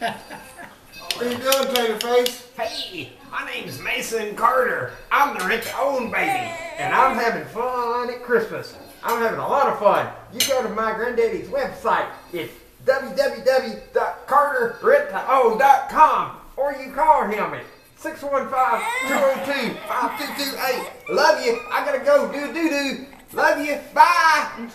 What are you doing, Tater Face? Hey, my name's Mason Carter. I'm the rich own baby, and I'm having fun at Christmas. I'm having a lot of fun. You go to my granddaddy's website. It's www.carterrenttoown.com, or you call him at 615-202-5228. Love you. I gotta go. Do do do. Love you. Bye.